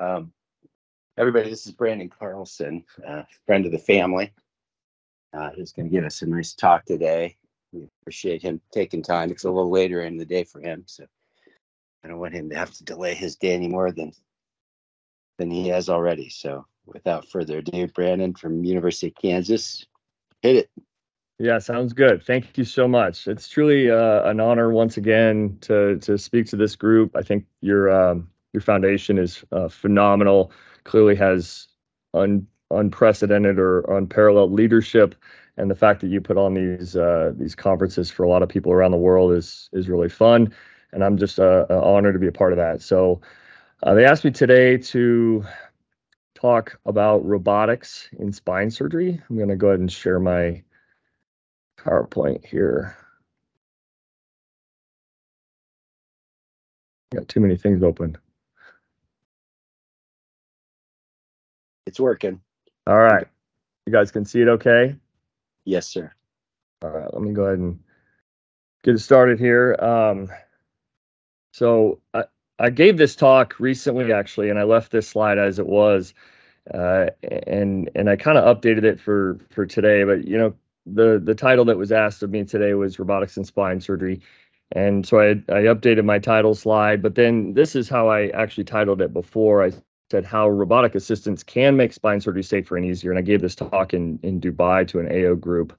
Um, everybody, this is Brandon Carlson, uh, friend of the family. Uh, he's going to give us a nice talk today. We appreciate him taking time. It's a little later in the day for him, so I don't want him to have to delay his day any more than than he has already. So, without further ado, Brandon from University of Kansas, hit it. Yeah, sounds good. Thank you so much. It's truly uh, an honor once again to to speak to this group. I think your um, your foundation is uh, phenomenal. Clearly has un, unprecedented or unparalleled leadership, and the fact that you put on these uh, these conferences for a lot of people around the world is is really fun. And I'm just uh, honored to be a part of that. So uh, they asked me today to talk about robotics in spine surgery. I'm going to go ahead and share my PowerPoint here. Got too many things open. It's working. All right. You guys can see it okay? Yes, sir. All right, let me go ahead and get it started here. Um, so I, I gave this talk recently, actually, and I left this slide as it was, uh, and and I kind of updated it for for today. But you know, the the title that was asked of me today was robotics and spine surgery and so I, I updated my title slide but then this is how i actually titled it before i said how robotic assistance can make spine surgery safer and easier and i gave this talk in in dubai to an ao group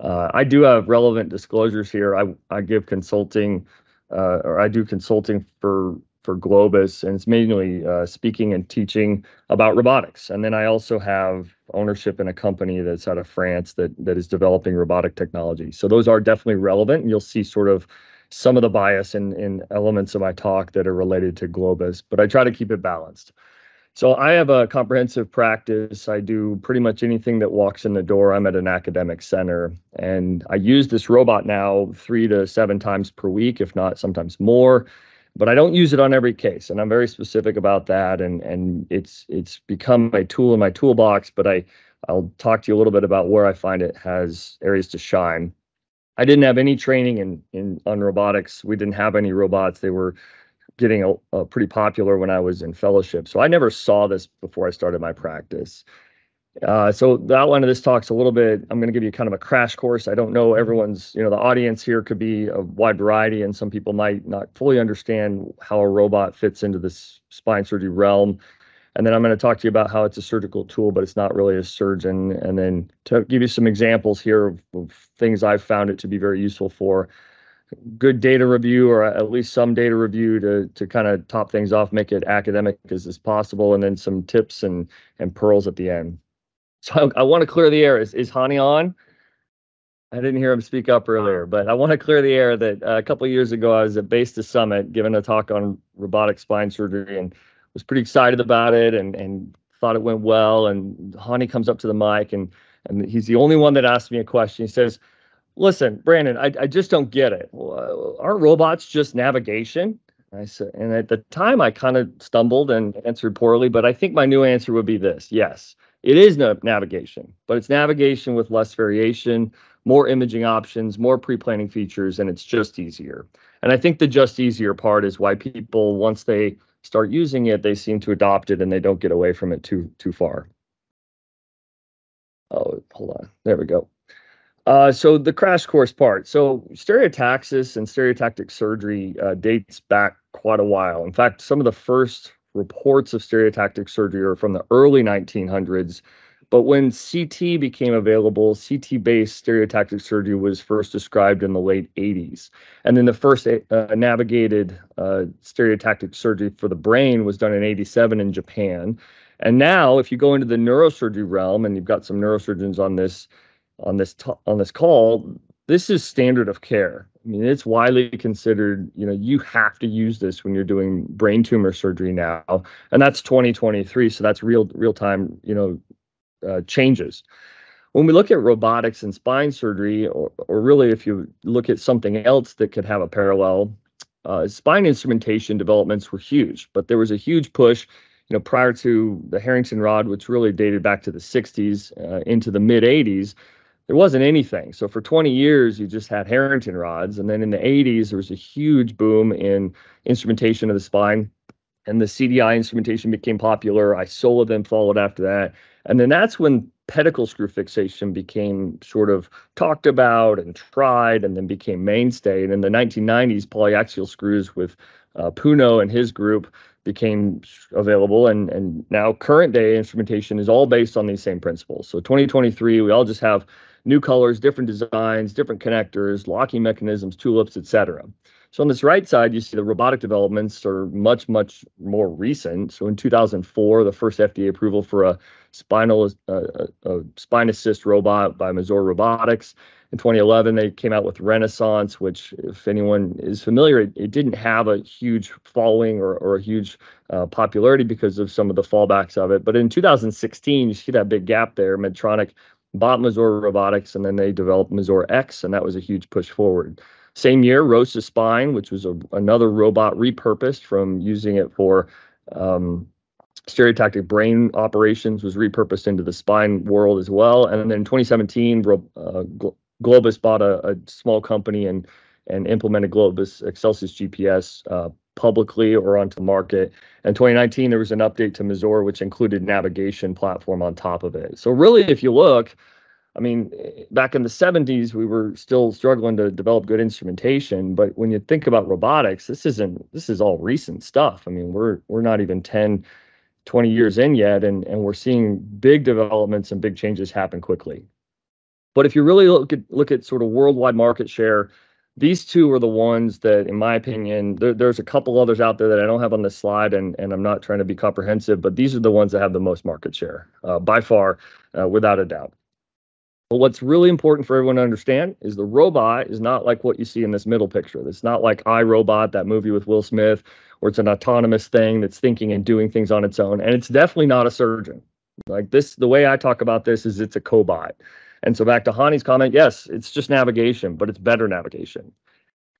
uh, i do have relevant disclosures here i, I give consulting uh, or i do consulting for for Globus, and it's mainly uh, speaking and teaching about robotics. And then I also have ownership in a company that's out of France that that is developing robotic technology. So those are definitely relevant, and you'll see sort of some of the bias in in elements of my talk that are related to Globus, but I try to keep it balanced. So I have a comprehensive practice. I do pretty much anything that walks in the door. I'm at an academic center, and I use this robot now three to seven times per week, if not sometimes more but I don't use it on every case, and I'm very specific about that. And and it's it's become a tool in my toolbox. But I I'll talk to you a little bit about where I find it has areas to shine. I didn't have any training in in on robotics. We didn't have any robots. They were getting a, a pretty popular when I was in fellowship. So I never saw this before I started my practice. Uh, so the outline of this talk's a little bit. I'm going to give you kind of a crash course. I don't know everyone's. You know, the audience here could be a wide variety, and some people might not fully understand how a robot fits into this spine surgery realm. And then I'm going to talk to you about how it's a surgical tool, but it's not really a surgeon. And then to give you some examples here of, of things I've found it to be very useful for. Good data review, or at least some data review to to kind of top things off, make it academic as, as possible, and then some tips and and pearls at the end. So I, I want to clear the air. Is, is Hani on? I didn't hear him speak up earlier, but I want to clear the air that uh, a couple years ago I was at Base to Summit giving a talk on robotic spine surgery and was pretty excited about it and and thought it went well. And Hani comes up to the mic and and he's the only one that asked me a question. He says, "Listen, Brandon, I, I just don't get it. Aren't robots just navigation?" I said, and at the time I kind of stumbled and answered poorly, but I think my new answer would be this: Yes, it is no navigation, but it's navigation with less variation, more imaging options, more pre-planning features, and it's just easier. And I think the just easier part is why people, once they start using it, they seem to adopt it and they don't get away from it too too far. Oh, hold on. There we go. Uh, so the crash course part. So stereotaxis and stereotactic surgery uh, dates back quite a while. In fact, some of the first reports of stereotactic surgery are from the early 1900s. But when CT became available, CT based stereotactic surgery was first described in the late 80s. And then the first uh, navigated uh, stereotactic surgery for the brain was done in 87 in Japan. And now, if you go into the neurosurgery realm, and you've got some neurosurgeons on this on this on this call, this is standard of care. I mean, it's widely considered, you know, you have to use this when you're doing brain tumor surgery now. And that's 2023. So that's real, real time, you know, uh, changes. When we look at robotics and spine surgery, or, or really if you look at something else that could have a parallel, uh, spine instrumentation developments were huge, but there was a huge push, you know, prior to the Harrington rod, which really dated back to the 60s uh, into the mid 80s there wasn't anything. So for 20 years, you just had Harrington rods. And then in the 80s, there was a huge boom in instrumentation of the spine. and the CDI instrumentation became popular. Isola then followed after that. And then that's when pedicle screw fixation became sort of talked about and tried and then became mainstay. And in the 1990s, polyaxial screws with uh, Puno and his group became available. And, and now current day instrumentation is all based on these same principles. So 2023, we all just have new colors, different designs, different connectors, locking mechanisms, tulips, etc. So on this right side, you see the robotic developments are much, much more recent. So in 2004, the first FDA approval for a spinal uh, a SpineAssist robot by Mazor Robotics. In 2011, they came out with Renaissance, which, if anyone is familiar, it, it didn't have a huge following or, or a huge uh, popularity because of some of the fallbacks of it. But in 2016, you see that big gap there. Medtronic bought Mazor Robotics, and then they developed Mazor X, and that was a huge push forward. Same year, ROSA Spine, which was a, another robot repurposed from using it for um, stereotactic brain operations, was repurposed into the spine world as well. And then in 2017, uh, Globus bought a, a, small company and and implemented Globus Excelsius GPS uh, publicly or onto the market. In 2019, there was an update to Mazor, which included navigation platform on top of it. So really, if you look, I mean, back in the 70s, we were still struggling to develop good instrumentation. But when you think about robotics, this isn't this is all recent stuff. I mean, we're we're not even 10, 20 years in yet, and and we're seeing big developments and big changes happen quickly. But if you really look at look at sort of worldwide market share, these two are the ones that, in my opinion, there, there's a couple others out there that I don't have on this slide, and, and I'm not trying to be comprehensive, but these are the ones that have the most market share uh, by far, uh, without a doubt. But what's really important for everyone to understand is the robot is not like what you see in this middle picture. It's not like iRobot, that movie with Will Smith, where it's an autonomous thing that's thinking and doing things on its own. And it's definitely not a surgeon. Like this, the way I talk about this is it's a cobot. And so back to Hani's comment, yes, it's just navigation, but it's better navigation.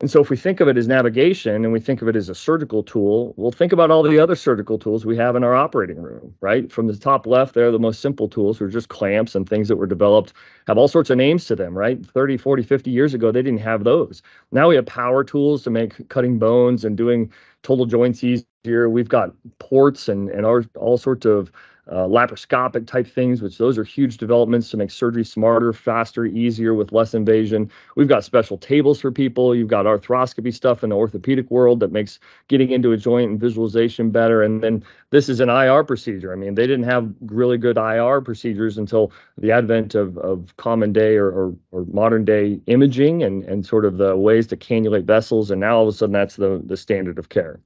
And so if we think of it as navigation and we think of it as a surgical tool, we'll think about all the other surgical tools we have in our operating room, right? From the top left there, the most simple tools are just clamps and things that were developed have all sorts of names to them, right? 30, 40, 50 years ago, they didn't have those. Now we have power tools to make cutting bones and doing total joints easier. We've got ports and, and our, all sorts of uh, laparoscopic type things, which those are huge developments to make surgery smarter, faster, easier with less invasion. We've got special tables for people. You've got arthroscopy stuff in the orthopedic world that makes getting into a joint and visualization better. And then this is an IR procedure. I mean, they didn't have really good IR procedures until the advent of, of common day or, or, or modern day imaging and, and sort of the ways to cannulate vessels. And now all of a sudden that's the, the standard of care.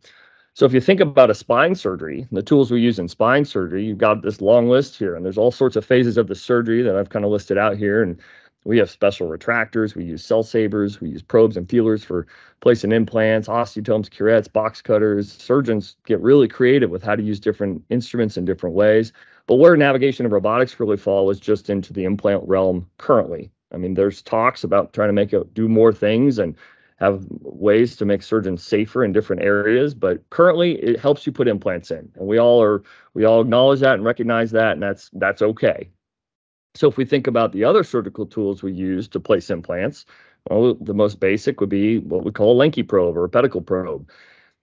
So if you think about a spine surgery, the tools we use in spine surgery, you've got this long list here, and there's all sorts of phases of the surgery that I've kind of listed out here. And we have special retractors, we use cell savers, we use probes and feelers for placing implants, osteotomes, curettes, box cutters. Surgeons get really creative with how to use different instruments in different ways. But where navigation and robotics really fall is just into the implant realm currently. I mean, there's talks about trying to make it do more things and have ways to make surgeons safer in different areas but currently it helps you put implants in and we all are we all acknowledge that and recognize that and that's that's okay. So if we think about the other surgical tools we use to place implants well the most basic would be what we call a Lenke probe or a pedicle probe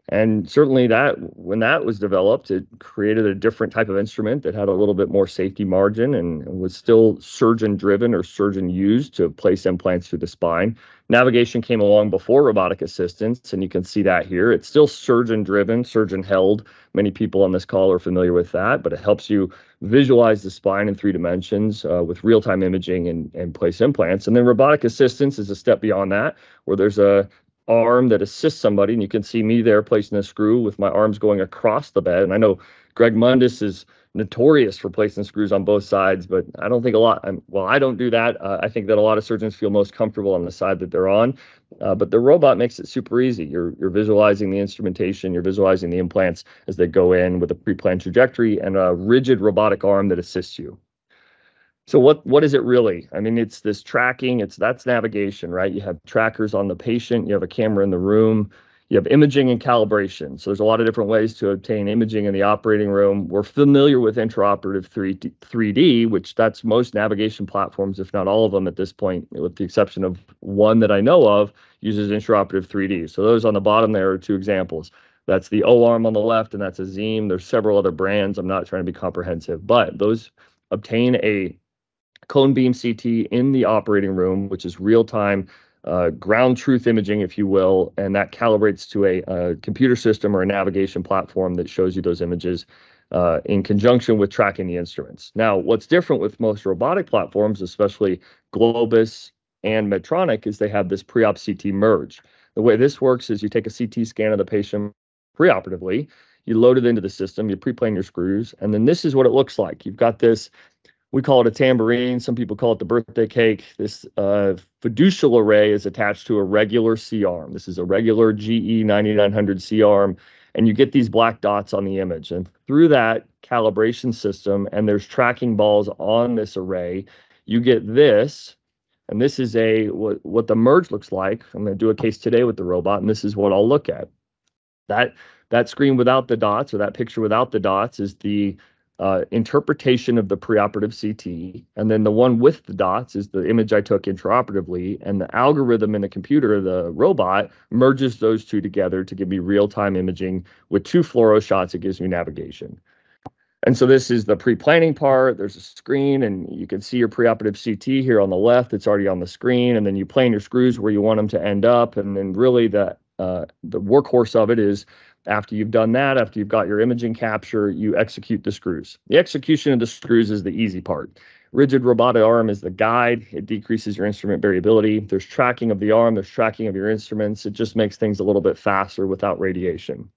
and certainly that when that was developed it created a different type of instrument that had a little bit more safety margin and was still surgeon driven or surgeon used to place implants through the spine. Navigation came along before robotic assistance and you can see that here. It's still surgeon driven surgeon held. Many people on this call are familiar with that but it helps you visualize the spine in three dimensions uh, with real-time imaging and, and place implants. And then robotic assistance is a step beyond that where there's a arm that assists somebody, and you can see me there placing a screw with my arms going across the bed. And I know Greg Mundis is notorious for placing screws on both sides, but I don't think a lot. I'm, well, I don't do that. Uh, I think that a lot of surgeons feel most comfortable on the side that they're on. Uh, but the robot makes it super easy. You're you're visualizing the instrumentation, you're visualizing the implants as they go in with a pre-planned trajectory and a rigid robotic arm that assists you. So what what is it really? I mean, it's this tracking, it's that's navigation, right? You have trackers on the patient, you have a camera in the room, you have imaging and calibration. So there's a lot of different ways to obtain imaging in the operating room. We're familiar with intraoperative 3D, 3D, which that's most navigation platforms, if not all of them at this point, with the exception of one that I know of, uses intraoperative 3D. So those on the bottom there are two examples. That's the O-arm on the left, and that's Azim. There's several other brands. I'm not trying to be comprehensive, but those obtain a cone beam CT in the operating room, which is real-time uh, ground truth imaging, if you will, and that calibrates to a, a, computer system or a navigation platform that shows you those images uh, in conjunction with tracking the instruments. Now, what's different with most robotic platforms, especially Globus and Medtronic, is they have this pre-op CT merge. The way this works is you take a CT scan of the patient preoperatively, you load it into the system, you pre-plane your screws, and then this is what it looks like. You've got this we call it a tambourine. Some people call it the birthday cake. This uh, fiducial array is attached to a regular C arm. This is a regular GE 9900 C arm, and you get these black dots on the image. And through that calibration system, and there's tracking balls on this array, you get this. And this is a what, what the merge looks like. I'm going to do a case today with the robot, and this is what I'll look at. That that screen without the dots, or that picture without the dots, is the uh, interpretation of the preoperative CT, and then the one with the dots is the image I took intraoperatively, and the algorithm in the computer, the robot, merges those two together to give me real-time imaging with two fluoro shots. It gives me navigation. And so this is the pre-planning part. There's a screen, and you can see your preoperative CT here on the left. It's already on the screen, and then you plane your screws where you want them to end up, and then really the uh, the workhorse of it is after you've done that, after you've got your imaging capture, you execute the screws. The execution of the screws is the easy part. Rigid robotic arm is the guide. It decreases your instrument variability. There's tracking of the arm, there's tracking of your instruments. It just makes things a little bit faster without radiation.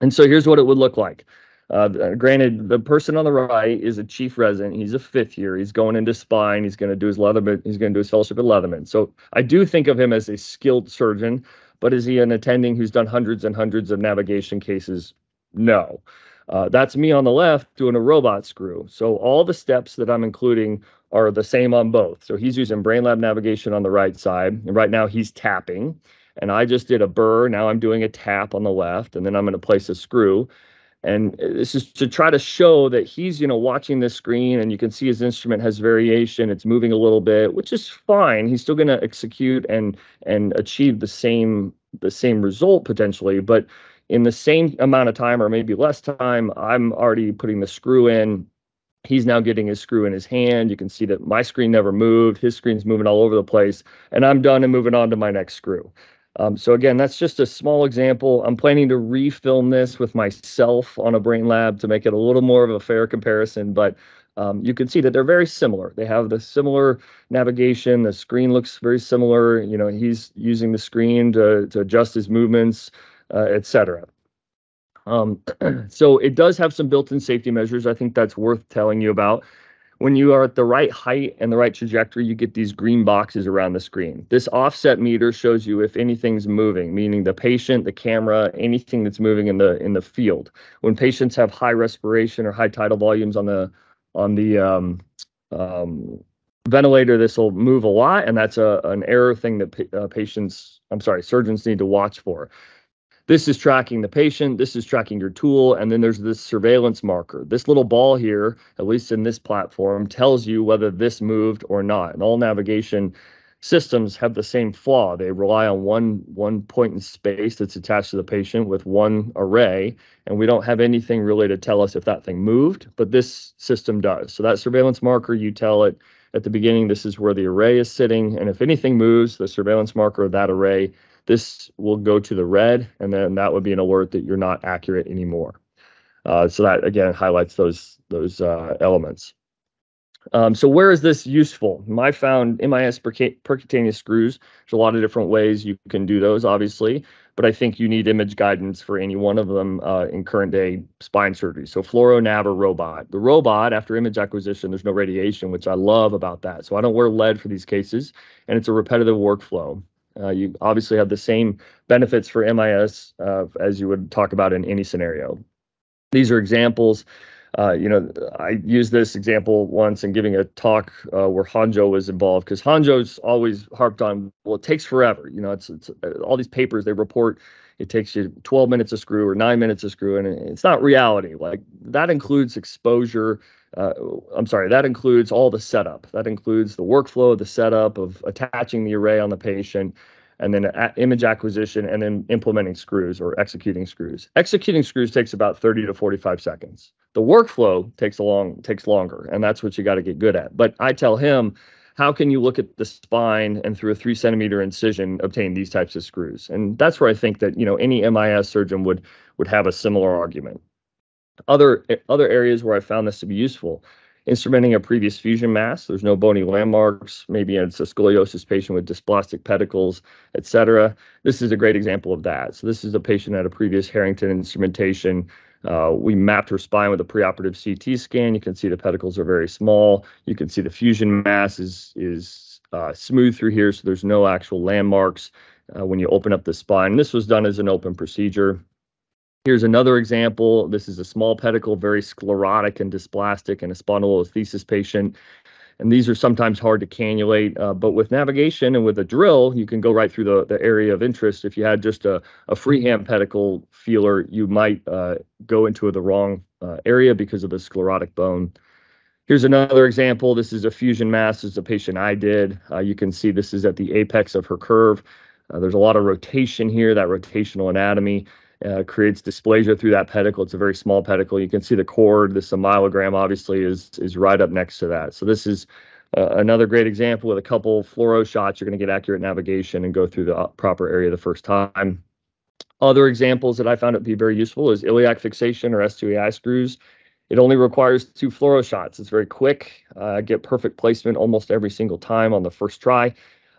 And so here's what it would look like. Uh, granted, the person on the right is a chief resident. He's a fifth year. He's going into spine. He's going to do his Leatherman. He's going to do his fellowship at Leatherman. So I do think of him as a skilled surgeon but is he an attending who's done hundreds and hundreds of navigation cases? No. Uh, that's me on the left doing a robot screw. So all the steps that I'm including are the same on both. So he's using BrainLab navigation on the right side. And right now he's tapping. And I just did a burr. Now I'm doing a tap on the left. And then I'm going to place a screw. And this is to try to show that he's, you know, watching this screen and you can see his instrument has variation. It's moving a little bit, which is fine. He's still going to execute and and achieve the same the same result potentially, but in the same amount of time or maybe less time, I'm already putting the screw in. He's now getting his screw in his hand. You can see that my screen never moved. His screen's moving all over the place, and I'm done and moving on to my next screw. Um, so again, that's just a small example. I'm planning to refilm this with myself on a BrainLab to make it a little more of a fair comparison, but um, you can see that they're very similar. They have the similar navigation. The screen looks very similar. You know, he's using the screen to, to adjust his movements, uh, etc. Um, so it does have some built-in safety measures. I think that's worth telling you about when you are at the right height and the right trajectory, you get these green boxes around the screen. This offset meter shows you if anything's moving, meaning the patient, the camera, anything that's moving in the in the field. When patients have high respiration or high tidal volumes on the on the um, um, ventilator, this will move a lot, and that's a an error thing that pa- uh, patients, I'm sorry, surgeons need to watch for. This is tracking the patient, this is tracking your tool, and then there's this surveillance marker. This little ball here, at least in this platform, tells you whether this moved or not. And all navigation systems have the same flaw. They rely on one one point in space that's attached to the patient with one array, and we don't have anything really to tell us if that thing moved, but this system does. So that surveillance marker, you tell it at the beginning, this is where the array is sitting, and if anything moves, the surveillance marker of that array this will go to the red, and then that would be an alert that you're not accurate anymore. Uh, so that again highlights those those uh, elements. Um, so where is this useful? I found MIS percutaneous screws. There's a lot of different ways you can do those, obviously, but I think you need image guidance for any one of them uh, in current day spine surgery. So fluoro nav or robot. The robot, after image acquisition, there's no radiation, which I love about that. So I don't wear lead for these cases, and it's a repetitive workflow. Uh, you obviously have the same benefits for MIS uh, as you would talk about in any scenario. These are examples. Uh, you know, I used this example once in giving a talk uh, where Han Jo was involved because Han Jo's always harped on, well, it takes forever. You know, it's, it's uh, all these papers they report it takes you 12 minutes to screw or nine minutes to screw, and it's not reality. Like that includes exposure uh, I'm sorry, that includes all the setup. That includes the workflow, the setup of attaching the array on the patient. and then image acquisition, and then implementing screws or executing screws. Executing screws takes about 30 to 45 seconds. The workflow takes a long takes longer, and that's what you got to get good at. But I tell him, how can you look at the spine and through a three centimeter incision obtain these types of screws? And that's where I think that you know any MIS surgeon would would have a similar argument. Other other areas where I found this to be useful instrumenting a previous fusion mass. There's no bony landmarks. Maybe it's a scoliosis patient with dysplastic pedicles, etc. This is a great example of that. So this is a patient at a previous Harrington instrumentation. Uh, we mapped her spine with a preoperative CT scan. You can see the pedicles are very small. You can see the fusion mass is is uh, smooth through here, so there's no actual landmarks uh, when you open up the spine. This was done as an open procedure. Here's another example. This is a small pedicle, very sclerotic and dysplastic in a spondylolisthesis patient. And these are sometimes hard to cannulate, uh, but with navigation and with a drill, you can go right through the, the area of interest. If you had just a, a freehand pedicle feeler, you might uh, go into the wrong uh, area because of the sclerotic bone. Here's another example. This is a fusion mass. This is a patient I did. Uh, you can see this is at the apex of her curve. Uh, there's a lot of rotation here, that rotational anatomy uh, creates dysplasia through that pedicle. It's a very small pedicle. You can see the cord. This myelogram obviously is is right up next to that. So this is uh, another great example with a couple fluoro shots. You're going to get accurate navigation and go through the uh, proper area the first time. Other examples that I found it to be very useful is iliac fixation or S2AI screws. It only requires two fluoro shots. It's very quick. Uh, get perfect placement almost every single time on the first try.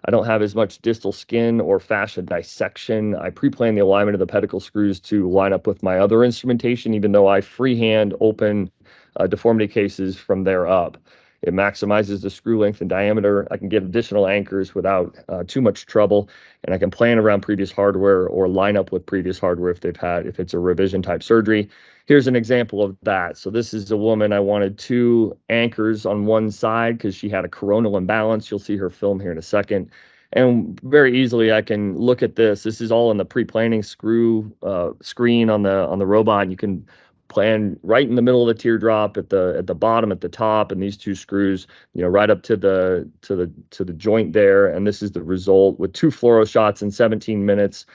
I don't have as much distal skin or fascia dissection. I pre-plan the alignment of the pedicle screws to line up with my other instrumentation, even though I freehand open uh, deformity cases from there up. It maximizes the screw length and diameter. I can get additional anchors without uh, too much trouble, and I can plan around previous hardware or line up with previous hardware if they've had, if it's a revision type surgery. Here's an example of that. So this is a woman, I wanted two anchors on one side because she had a coronal imbalance. You'll see her film here in a second. And very easily I can look at this. This is all in the pre-planning screw uh, screen on the on the robot. You can plan right in the middle of the teardrop at the at the bottom at the top and these two screws you know right up to the to the to the joint there and this is the result with two fluoro shots in 17 minutes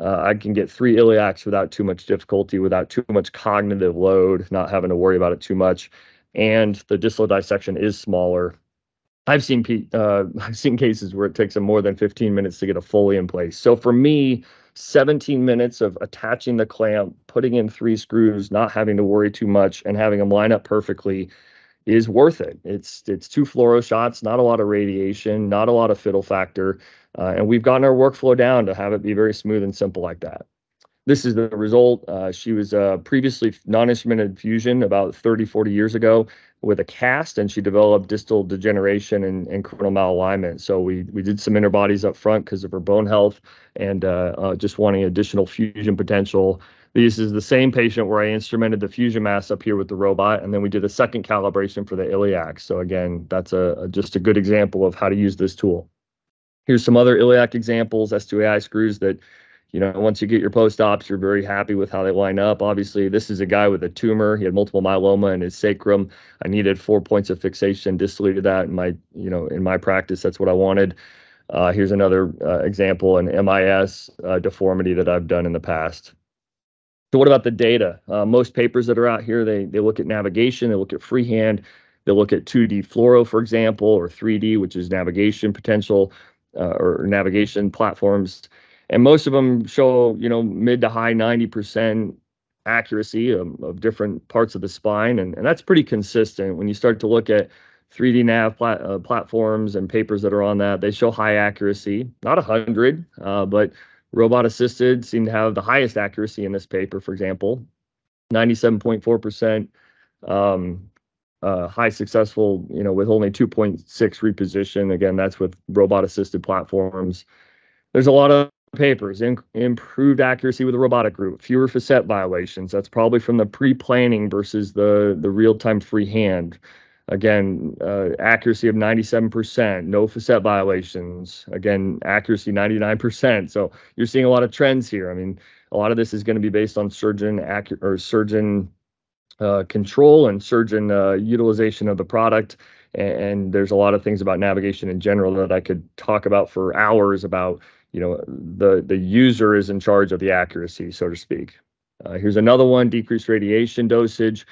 uh, I can get three iliacs without too much difficulty, without too much cognitive load, not having to worry about it too much. And the distal dissection is smaller. I've seen uh, I've seen cases where it takes them more than 15 minutes to get a Foley in place. So for me, 17 minutes of attaching the clamp, putting in three screws, not having to worry too much, and having them line up perfectly is worth it. It's it's two fluoro shots, not a lot of radiation, not a lot of fiddle factor. Uh, and we've gotten our workflow down to have it be very smooth and simple like that. This is the result. Uh, she was uh, previously non-instrumented fusion about 30, 40 years ago with a cast, and she developed distal degeneration and, and coronal malalignment. So we we did some interbodies up front because of her bone health and uh, uh, just wanting additional fusion potential. This is the same patient where I instrumented the fusion mass up here with the robot, and then we did a second calibration for the iliac. So again, that's a, a just a good example of how to use this tool. Here's some other iliac examples, S2AI screws that, you know, once you get your post-ops, you're very happy with how they line up. Obviously, this is a guy with a tumor. He had multiple myeloma in his sacrum. I needed four points of fixation distally that in my, you know, in my practice. That's what I wanted. Uh, here's another uh, example, an MIS uh, deformity that I've done in the past. So what about the data? Uh, most papers that are out here, they they look at navigation, they look at freehand, they look at 2D fluoro, for example, or 3D, which is navigation potential uh, or navigation platforms, and most of them show you know mid to high 90% accuracy of, of different parts of the spine, and, and that's pretty consistent. When you start to look at 3D nav plat, uh, platforms and papers that are on that, they show high accuracy, not 100, uh, but robot assisted seem to have the highest accuracy in this paper, for example, 97.4%. Um, uh, high successful, you know, with only 2.6 reposition. Again, that's with robot assisted platforms. There's a lot of papers, in, improved accuracy with the robotic group, fewer facet violations. That's probably from the pre-planning versus the the real-time freehand. Again, uh, accuracy of 97%, no facet violations. Again, accuracy 99%. So you're seeing a lot of trends here. I mean, a lot of this is going to be based on surgeon accurate or surgeon uh, control and surgeon uh, utilization of the product. And, and, there's a lot of things about navigation in general that I could talk about for hours about you know, the the user is in charge of the accuracy, so to speak. Uh, here's another one: decreased radiation dosage.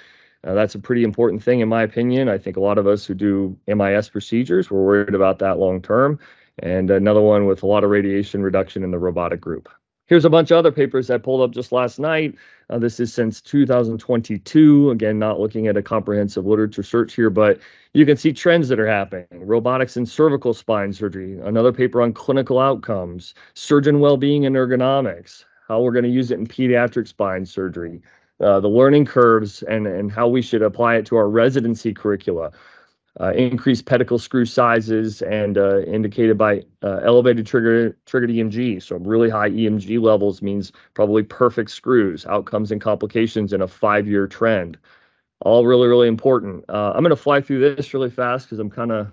Uh, that's a pretty important thing, in my opinion. I think a lot of us who do MIS procedures, we're worried about that long term. And another one with a lot of radiation reduction in the robotic group. Here's a bunch of other papers I pulled up just last night. Uh, this is since 2022. Again, not looking at a comprehensive literature search here, but you can see trends that are happening. Robotics in cervical spine surgery, another paper on clinical outcomes, surgeon well-being and ergonomics, how we're going to use it in pediatric spine surgery, uh, the learning curves and, and how we should apply it to our residency curricula. Uh, increased pedicle screw sizes and uh, indicated by uh, elevated trigger triggered EMG. So really high EMG levels means probably perfect screws, outcomes and complications in a five-year trend. All really, really important. Uh, I'm going to fly through this really fast because I'm kind of,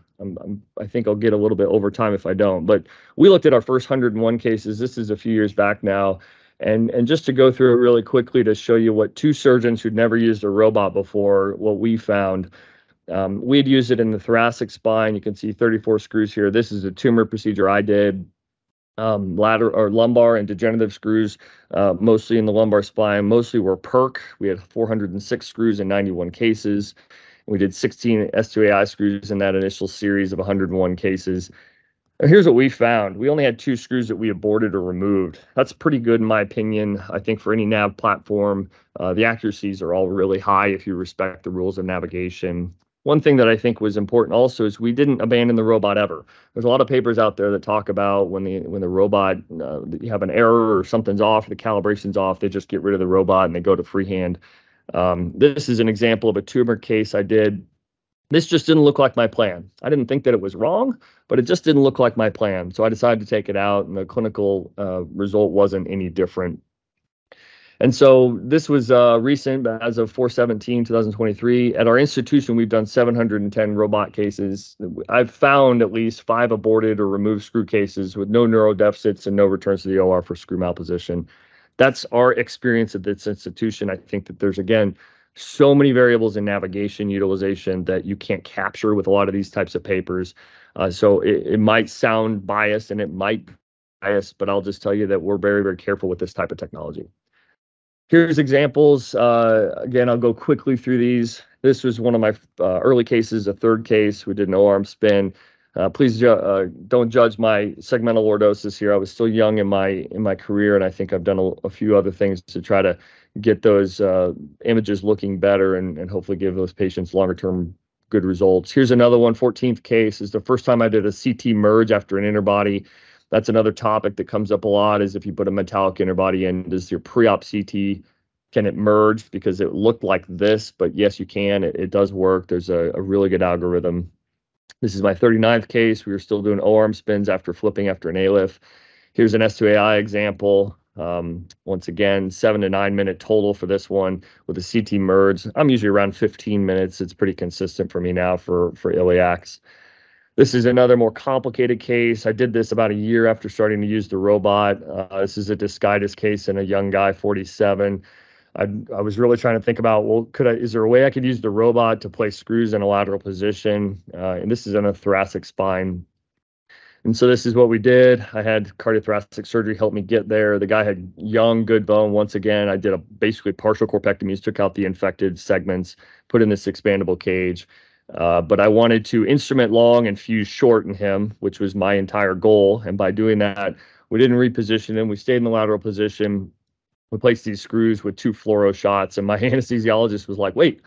I think I'll get a little bit over time if I don't. But we looked at our first 101 cases. This is a few years back now. And, and just to go through it really quickly to show you what two surgeons who'd never used a robot before, what we found. Um, we'd use it in the thoracic spine. You can see 34 screws here. This is a tumor procedure I did. Um, lateral or lumbar and degenerative screws, uh, mostly in the lumbar spine. Mostly were PERC. We had 406 screws in 91 cases. We did 16 S2AI screws in that initial series of 101 cases. Here's what we found. We only had two screws that we aborted or removed. That's pretty good in my opinion. I think for any nav platform, uh, the accuracies are all really high if you respect the rules of navigation. One thing that I think was important also is we didn't abandon the robot ever. There's a lot of papers out there that talk about when the when the robot uh, you have an error or something's off, the calibration's off, they just get rid of the robot and they go to freehand. Um, this is an example of a tumor case I did this just didn't look like my plan. I didn't think that it was wrong, but it just didn't look like my plan. So I decided to take it out, and the clinical uh, result wasn't any different. And so this was uh, recent, as of 417, 2023. At our institution, we've done 710 robot cases. I've found at least five aborted or removed screw cases with no neuro deficits and no returns to the OR for screw malposition. That's our experience at this institution. I think that there's, again, so many variables in navigation utilization that you can't capture with a lot of these types of papers. Uh, so it, it might sound biased and it might bias, but I'll just tell you that we're very, very careful with this type of technology. Here's examples. Uh, again, I'll go quickly through these. This was one of my uh, early cases, a third case. We did no arm spin. Uh, please ju uh, don't judge my segmental lordosis here. I was still young in my in my career, and I think I've done a, a few other things to try to get those uh, images looking better and, and hopefully give those patients longer term good results. Here's another one, 14th case is the first time I did a CT merge after an interbody. That's another topic that comes up a lot is if you put a metallic interbody in, does your pre-op CT, can it merge? Because it looked like this, but yes, you can. It, it does work. There's a, a really good algorithm. This is my 39th case. We were still doing O-arm spins after flipping after an ALIF. Here's an S2AI example. Um, once again, seven to nine minute total for this one with a CT merge. I'm usually around 15 minutes. It's pretty consistent for me now for, for iliacs. This is another more complicated case. I did this about a year after starting to use the robot. Uh, this is a discitis case in a young guy, 47. I, I was really trying to think about, well, could I, is there a way I could use the robot to place screws in a lateral position? Uh, and this is in a thoracic spine and so this is what we did. I had cardiothoracic surgery help me get there. The guy had young, good bone. Once again, I did a basically partial corpectomies, took out the infected segments, put in this expandable cage. Uh, but I wanted to instrument long and fuse short in him, which was my entire goal. And by doing that, we didn't reposition him. We stayed in the lateral position. We placed these screws with two fluoro shots, and my anesthesiologist was like, "Wait,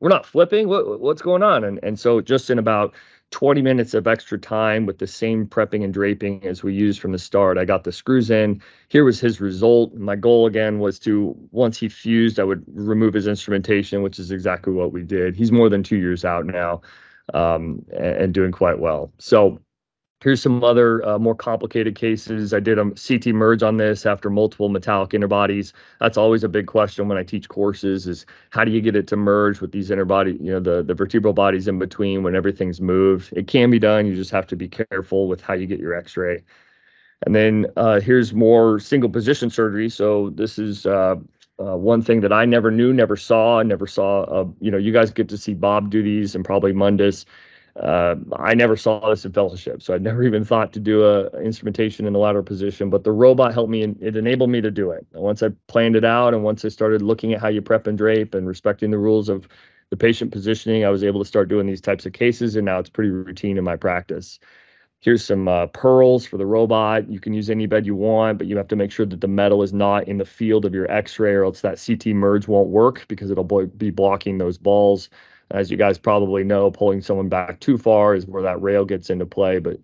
we're not flipping. What, what's going on?" And and so just in about 20 minutes of extra time with the same prepping and draping as we used from the start. I got the screws in. Here was his result. My goal again was to, once he fused, I would remove his instrumentation, which is exactly what we did. He's more than two years out now um, and, and doing quite well. So Here's some other uh, more complicated cases. I did a CT merge on this after multiple metallic interbodies. That's always a big question when I teach courses is how do you get it to merge with these interbody, you know, the, the vertebral bodies in between when everything's moved. It can be done. You just have to be careful with how you get your x-ray. And then uh, here's more single position surgery. So this is uh, uh, one thing that I never knew, never saw, never saw. Uh, you know, you guys get to see Bob do these and probably Mundis. Uh, I never saw this in fellowship, so I'd never even thought to do a instrumentation in the lateral position. But the robot helped me, and it enabled me to do it. Once I planned it out, and once I started looking at how you prep and drape and respecting the rules of the patient positioning, I was able to start doing these types of cases, and now it's pretty routine in my practice. Here's some uh, pearls for the robot. You can use any bed you want, but you have to make sure that the metal is not in the field of your X-ray, or else that CT merge won't work because it'll be blocking those balls. As you guys probably know, pulling someone back too far is where that rail gets into play. But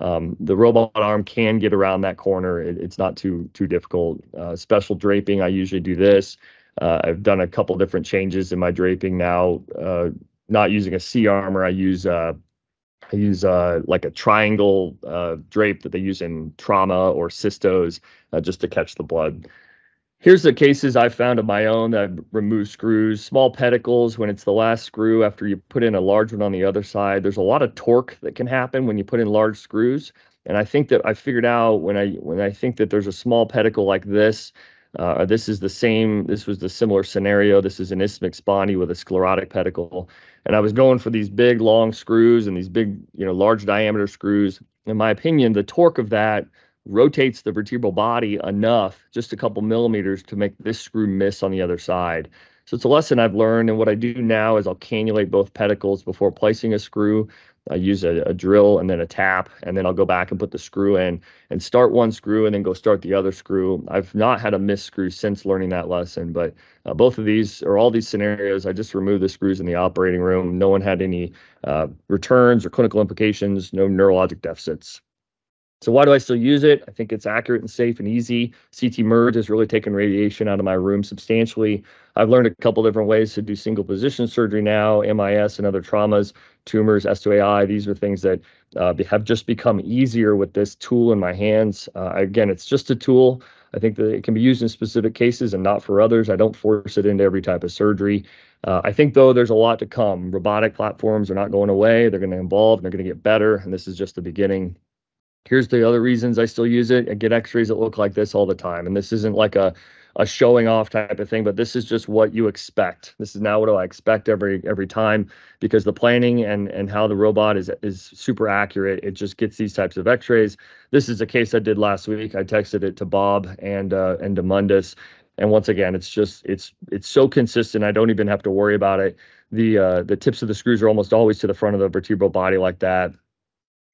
um, the robot arm can get around that corner. It, it's not too too difficult. Uh, special draping, I usually do this. Uh, I've done a couple different changes in my draping now. Uh, not using a C armor, I use uh, I use uh, like a triangle uh, drape that they use in trauma or cystos just to catch the blood. Here's the cases I found of my own that remove screws, small pedicles when it's the last screw after you put in a large one on the other side. There's a lot of torque that can happen when you put in large screws. And I think that I figured out when I when I think that there's a small pedicle like this, uh, this is the same, this was the similar scenario. This is an isthmic spondy with a sclerotic pedicle. And I was going for these big long screws and these big, you know, large diameter screws. In my opinion, the torque of that rotates the vertebral body enough, just a couple millimeters, to make this screw miss on the other side. So it's a lesson I've learned. And what I do now is I'll cannulate both pedicles before placing a screw. I use a, a, drill and then a tap, and then I'll go back and put the screw in and start one screw and then go start the other screw. I've not had a missed screw since learning that lesson, but uh, both of these or all these scenarios, I just removed the screws in the operating room. No one had any uh, returns or clinical implications, no neurologic deficits. So why do I still use it? I think it's accurate and safe and easy. CT merge has really taken radiation out of my room substantially. I've learned a couple different ways to do single position surgery now, MIS and other traumas, tumors, S2AI. These are things that uh, have just become easier with this tool in my hands. Uh, again, it's just a tool. I think that it can be used in specific cases and not for others. I don't force it into every type of surgery. Uh, I think, though, there's a lot to come. Robotic platforms are not going away. They're going to evolve and they're going to get better. And this is just the beginning. Here's the other reasons I still use it. I get x-rays that look like this all the time. And this isn't like a, a showing off type of thing, but this is just what you expect. This is now what I expect every every time because the planning and and how the robot is is super accurate. It just gets these types of x-rays. This is a case I did last week. I texted it to Bob and uh, and to Mundis. And once again, it's just it's it's so consistent. I don't even have to worry about it. The uh, the tips of the screws are almost always to the front of the vertebral body like that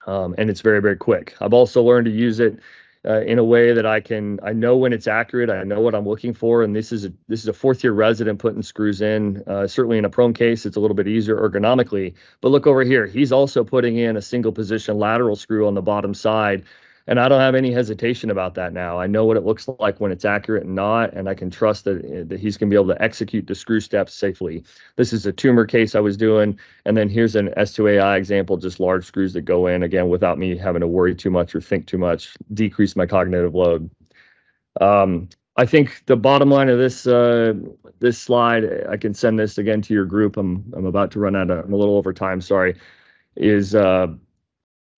um, and it's very very quick. I've also learned to use it uh, in a way that I can I know when it's accurate. I know what I'm looking for, and this is a this is a fourth year resident putting screws in. Uh, certainly in a prone case, it's a little bit easier ergonomically. But look over here, he's also putting in a single position lateral screw on the bottom side and I don't have any hesitation about that now. I know what it looks like when it's accurate and not, and I can trust that, eh, that he's going to be able to execute the screw steps safely. This is a tumor case I was doing, and then here's an S2AI example, just large screws that go in, again, without me having to worry too much or think too much, decrease my cognitive load. Um, I think the bottom line of this uh, this slide, I can send this again to your group. I'm I'm about to run out of, I'm a little over time, sorry, is uh,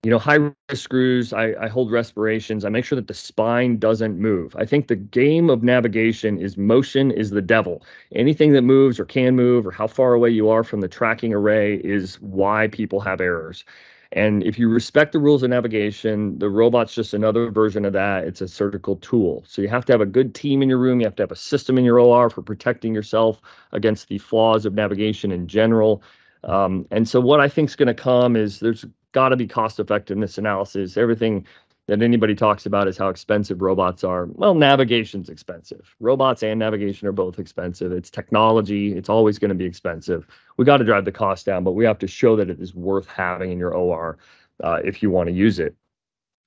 you know, high risk screws, I, I hold respirations. I make sure that the spine doesn't move. I think the game of navigation is motion is the devil. Anything that moves or can move or how far away you are from the tracking array is why people have errors. And if you respect the rules of navigation, the robot's just another version of that. It's a surgical tool. So you have to have a good team in your room. You have to have a system in your OR for protecting yourself against the flaws of navigation in general. Um, and so what I think is going to come is there's got to be cost effectiveness analysis. Everything that anybody talks about is how expensive robots are. Well, navigation's expensive. Robots and navigation are both expensive. It's technology. It's always going to be expensive. We got to drive the cost down, but we have to show that it is worth having in your OR uh, if you want to use it.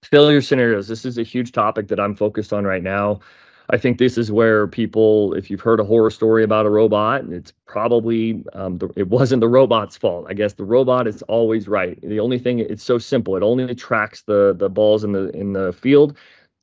Failure scenarios. This is a huge topic that I'm focused on right now. I think this is where people, if you've heard a horror story about a robot, it's probably um, the, it wasn't the robot's fault. I guess the robot is always right. The only thing it's so simple. It only tracks the the balls in the in the field.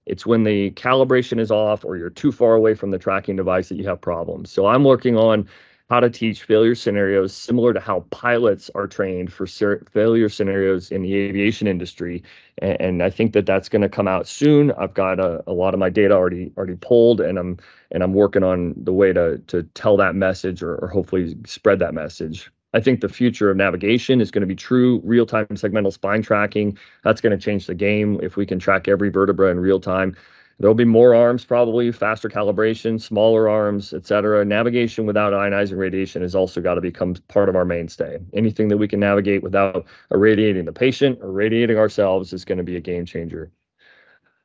It's when the calibration is off or you're too far away from the tracking device that you have problems. So I'm working on how to teach failure scenarios similar to how pilots are trained for failure scenarios in the aviation industry and, and i think that that's going to come out soon i've got a, a, lot of my data already already pulled and i'm and i'm working on the way to to tell that message or, or hopefully spread that message I think the future of navigation is going to be true real-time segmental spine tracking. That's going to change the game if we can track every vertebra in real time. There'll be more arms, probably faster calibration, smaller arms, et cetera. Navigation without ionizing radiation has also got to become part of our mainstay. Anything that we can navigate without irradiating the patient or radiating ourselves is going to be a game changer.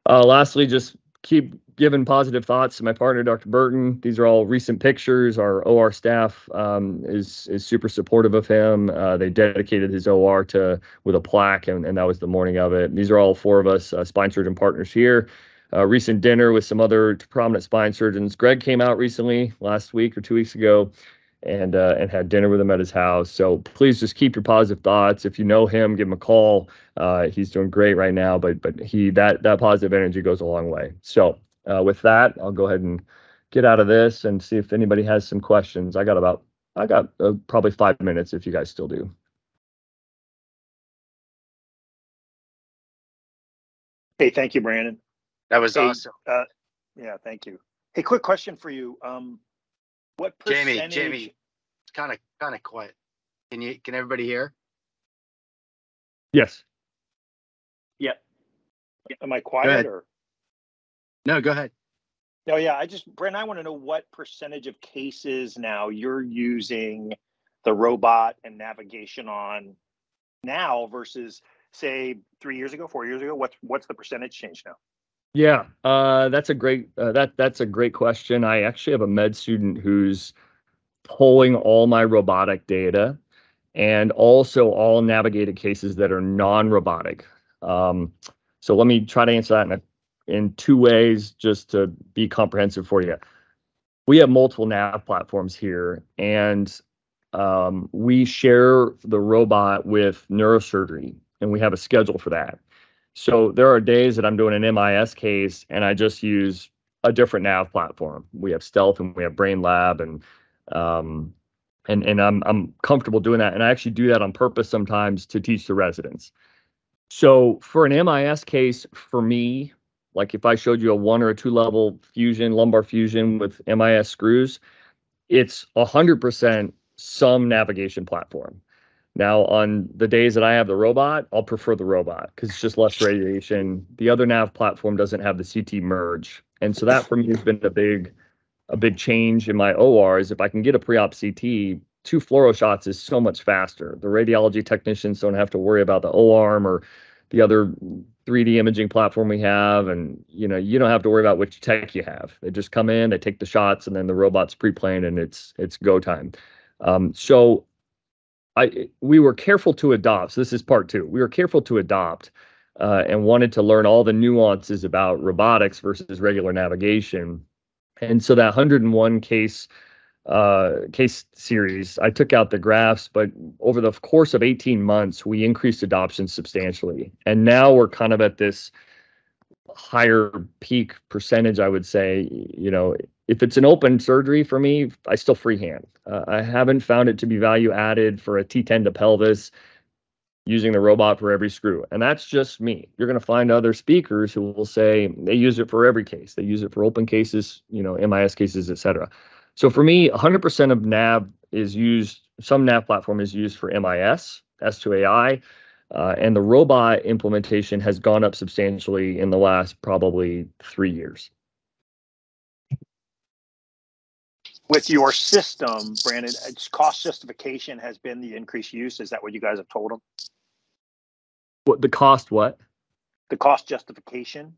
Uh, lastly, just keep giving positive thoughts to my partner, Dr. Burton. These are all recent pictures. Our OR staff um, is is super supportive of him. Uh, they dedicated his OR to with a plaque, and, and that was the morning of it. These are all four of us uh, spine surgeon partners here uh, recent dinner with some other prominent spine surgeons. Greg came out recently, last week or two weeks ago, and uh, and had dinner with him at his house. So please just keep your positive thoughts. If you know him, give him a call. Uh, he's doing great right now, but but he that that positive energy goes a long way. So uh, with that, I'll go ahead and get out of this and see if anybody has some questions. I got about I got uh, probably five minutes if you guys still do. Hey, thank you, Brandon. That was Hey, awesome. Uh, yeah, thank you. Hey, quick question for you. Um, what Jamie, percentage? Jamie, it's kind of kind of quiet. Can you can everybody hear? Yes. Yeah. Am I ahead. quiet or? No, go ahead. No, yeah. I just, Brent, I want to know what percentage of cases now you're using the robot and navigation on now versus say three years ago, four years ago. What's what's the percentage change now? Yeah, uh, that's a great uh, that that's a great question. I actually have a med student who's pulling all my robotic data and also all navigated cases that are non-robotic. Um, so let me try to answer that in a, in two ways, just to be comprehensive for you. We have multiple nav platforms here, and um, we share the robot with neurosurgery, and we have a schedule for that. So there are days that I'm doing an MIS case and I just use a different nav platform. We have Stealth and we have Brainlab and um, and and I'm I'm comfortable doing that. And I actually do that on purpose sometimes to teach the residents. So for an MIS case, for me, like if I showed you a one or a two level fusion, lumbar fusion with MIS screws, it's a hundred percent some navigation platform. Now, on the days that I have the robot, I'll prefer the robot because it's just less radiation. The other nav platform doesn't have the CT merge, and so that for me has been a big, a big change in my OR. Is If I can get a pre-op CT, two fluoro shots is so much faster. The radiology technicians don't have to worry about the O arm or the other 3D imaging platform we have, and you know you don't have to worry about which tech you have. They just come in, they take the shots, and then the robot's pre-planned, and it's it's go time. Um, so I we were careful to adopt. So this is part two. We were careful to adopt uh, and wanted to learn all the nuances about robotics versus regular navigation. And so that 101 case uh, case series, I took out the graphs, but over the course of 18 months, we increased adoption substantially. And now we're kind of at this higher peak percentage, I would say. You know, if it's an open surgery for me, I still freehand. Uh, I haven't found it to be value added for a T10 to pelvis using the robot for every screw. And that's just me. You're going to find other speakers who will say they use it for every case. They use it for open cases, you know, MIS cases, et cetera. So for me, 100% of NAV is used, some NAV platform is used for MIS, S2AI, uh, and the robot implementation has gone up substantially in the last probably three years. With your system, Brandon, it's cost justification has been the increased use. Is that what you guys have told them? What the cost? What? The cost justification?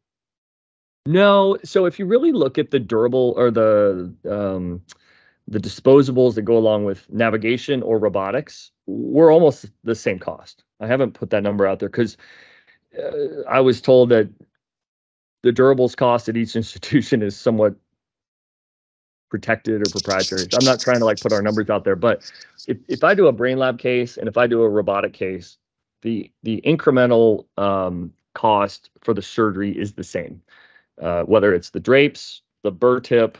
No. So if you really look at the durable or the um, the disposables that go along with navigation or robotics, we're almost the same cost. I haven't put that number out there because uh, I was told that the durables cost at each institution is somewhat protected or proprietary. I'm not trying to like put our numbers out there, but if, if I do a Brainlab case and if I do a robotic case, the the incremental um, cost for the surgery is the same, uh, whether it's the drapes, the burr tip,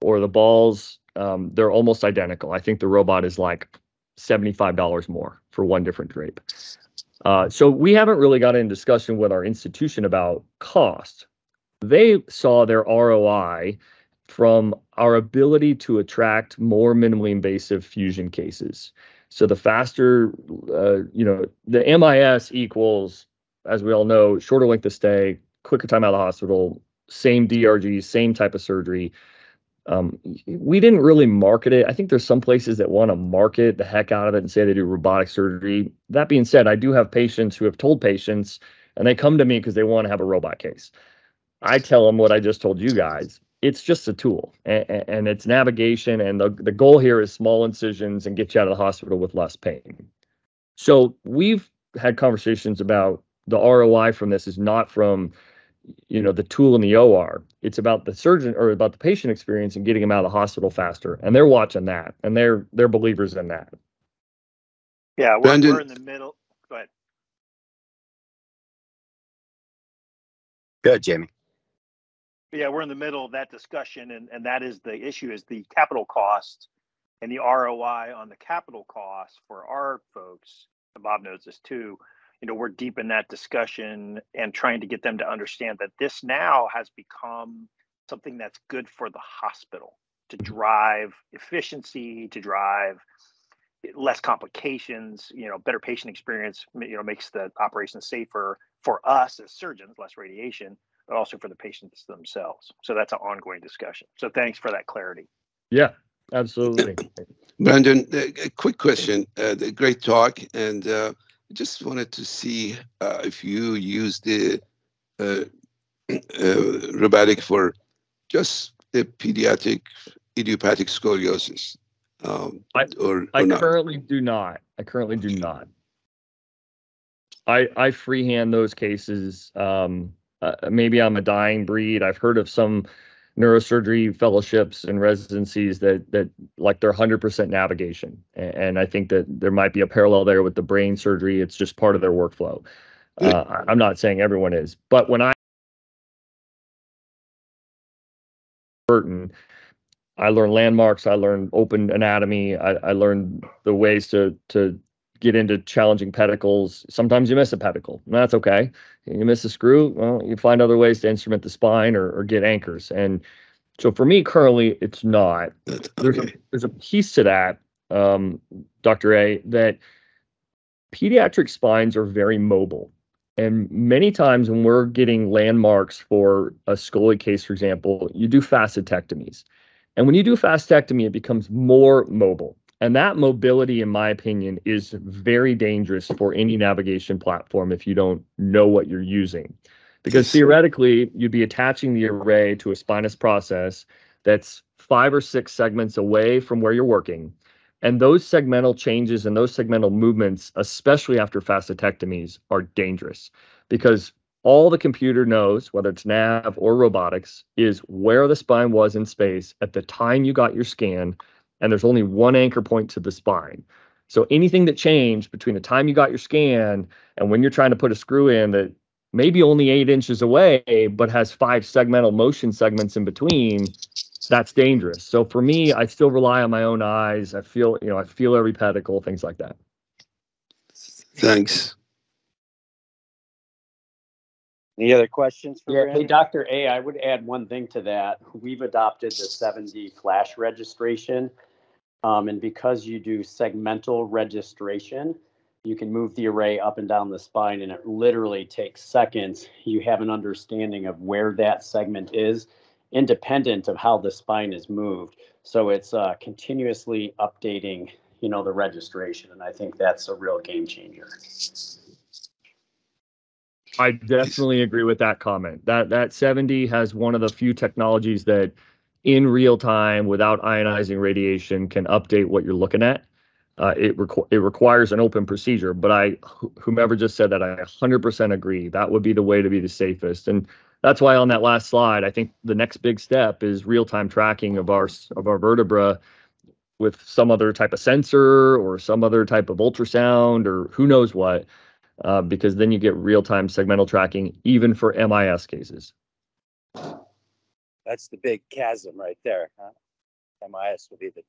or the balls. Um, they're almost identical. I think the robot is like seventy-five dollars more for one different drape. Uh, so we haven't really got in discussion with our institution about cost. They saw their ROI from our ability to attract more minimally invasive fusion cases. So the faster, uh, you know, the MIS equals, as we all know, shorter length of stay, quicker time out of the hospital, same DRG, same type of surgery. Um, we didn't really market it. I think there's some places that want to market the heck out of it and say they do robotic surgery. That being said, I do have patients who have told patients, and they come to me because they want to have a robot case. I tell them what I just told you guys. It's just a tool, and, and it's navigation, and the, the goal here is small incisions and get you out of the hospital with less pain. So we've had conversations about the ROI from this is not from you know the tool in the OR. It's about the surgeon or about the patient experience and getting them out of the hospital faster. And they're watching that, and they're they're believers in that. Yeah, we're, Brandon- we're in the middle. Go ahead. Good, Jamie. Yeah, we're in the middle of that discussion, and, and that is the issue is the capital cost and the ROI on the capital cost for our folks. Bob knows this too. You know, we're deep in that discussion and trying to get them to understand that this now has become something that's good for the hospital to drive efficiency, to drive less complications, you know, better patient experience, you know, makes the operation safer for us as surgeons, less radiation, but also for the patients themselves. So that's an ongoing discussion. So thanks for that clarity. Yeah, absolutely. Brandon, a, a quick question. Uh, the great talk, and uh, just wanted to see uh, if you use the uh, uh, robotic for just the pediatric idiopathic scoliosis, um, I- or, I not. currently do not. I currently do not. I I freehand those cases. Um, uh, maybe I'm a dying breed. I've heard of some neurosurgery fellowships and residencies that that like they're 100% navigation, and, and I think that there might be a parallel there with the brain surgery. It's just part of their workflow. Uh, I'm not saying everyone is, but when I Burton, I learned landmarks. I learned open anatomy. I, I learned the ways to to get into challenging pedicles. Sometimes you miss a pedicle. and That's okay. You miss a screw. Well, you find other ways to instrument the spine or, or get anchors. And so for me, currently, it's not. That- There's a there's a piece to that, um, Dr. A, that pediatric spines are very mobile. And many times when we're getting landmarks for a scoliosis case, for example, you do facetectomies. And when you do facetectomy, it becomes more mobile. And that mobility, in my opinion, is very dangerous for any navigation platform if you don't know what you're using. Because theoretically, you'd be attaching the array to a spinous process that's five or six segments away from where you're working. And those segmental changes and those segmental movements, especially after facetectomies, are dangerous because all the computer knows, whether it's nav or robotics, is where the spine was in space at the time you got your scan. And there's only one anchor point to the spine. So anything that changed between the time you got your scan and when you're trying to put a screw in that maybe only eight inches away, but has five segmental motion segments in between, that's dangerous. So for me, I still rely on my own eyes. I feel, you know, I feel every pedicle, things like that. Thanks. Any other questions for Yeah, hey, Dr. A, I would add one thing to that. We've adopted the 7D flash registration. Um, and because you do segmental registration, you can move the array up and down the spine and it literally takes seconds. You have an understanding of where that segment is independent of how the spine is moved. So it's uh, continuously updating, you know, the registration. And I think that's a real game changer. I definitely agree with that comment. That that 7D has one of the few technologies that in real time without ionizing radiation can update what you're looking at. Uh, it requ- it requires an open procedure, but I wh- whomever just said that I 100% agree. That would be the way to be the safest. And that's why on that last slide, I think the next big step is real-time tracking of our of our vertebra with some other type of sensor or some other type of ultrasound or who knows what uh, because then you get real-time segmental tracking even for MIS cases. That's the big chasm right there. Huh? MIS will be the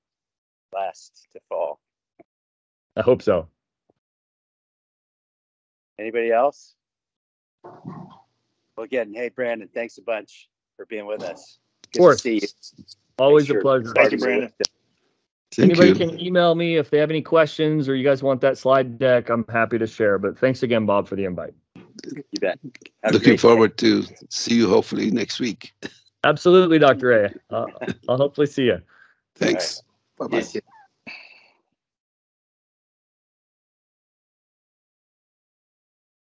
last to fall. I hope so. Anybody else? Well, again, hey, Brandon, thanks a bunch for being with us. Good of course. see you. Always a pleasure. Thank you, Brandon. Thank Anybody you. can email me if they have any questions or you guys want that slide deck. I'm happy to share. But thanks again, Bob, for the invite. You bet. Have Looking forward to see you hopefully next week. Absolutely, Dr. A. will hopefully see you. Thanks. Right. Bye bye.